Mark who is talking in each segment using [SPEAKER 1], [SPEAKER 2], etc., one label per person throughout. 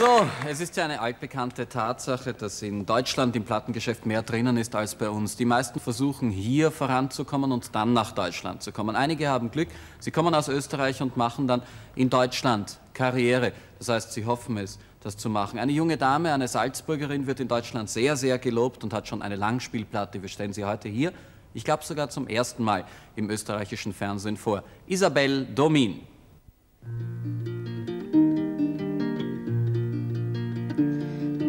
[SPEAKER 1] So, es ist ja eine altbekannte Tatsache, dass in Deutschland im Plattengeschäft mehr drinnen ist als bei uns. Die meisten versuchen hier voranzukommen und dann nach Deutschland zu kommen. Einige haben Glück, sie kommen aus Österreich und machen dann in Deutschland Karriere. Das heißt, sie hoffen es, das zu machen. Eine junge Dame, eine Salzburgerin, wird in Deutschland sehr, sehr gelobt und hat schon eine Langspielplatte. Wir stellen sie heute hier, ich glaube sogar zum ersten Mal im österreichischen Fernsehen vor. Isabel Domin.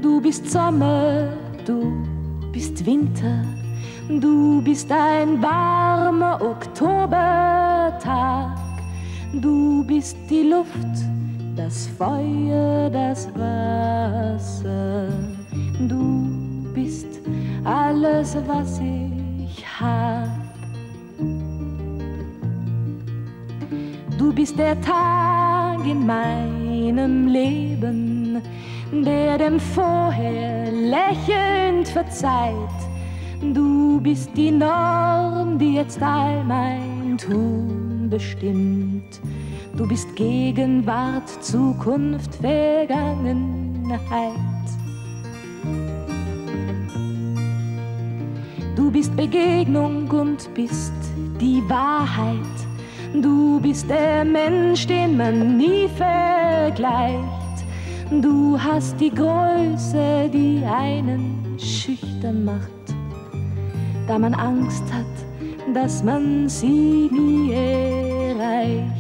[SPEAKER 2] Du bist Sommer, du bist Winter, du bist ein warmer Oktobertag, du bist die Luft, das Feuer, das Wasser, du bist alles, was ich hab. Du bist der Tag in meinem Leben, der dem vorher lächelnd verzeiht. Du bist die Norm, die jetzt all mein Tun bestimmt. Du bist Gegenwart, Zukunft, Vergangenheit. Du bist Begegnung und bist die Wahrheit. Du bist der Mensch, den man nie vergleicht. Du hast die Größe, die einen schüchtern macht, da man Angst hat, dass man sie nie erreicht.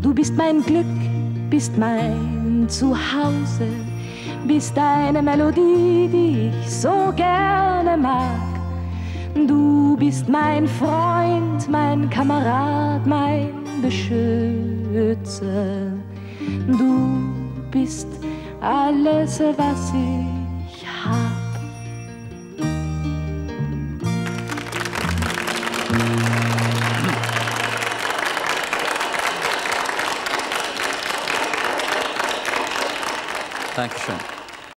[SPEAKER 2] Du bist mein Glück, bist mein Zuhause, bist eine Melodie, die ich so gerne mag. Du bist mein Freund, mein Kamerad, mein Beschützer. Du bist alles, was ich hab.
[SPEAKER 1] Dankeschön.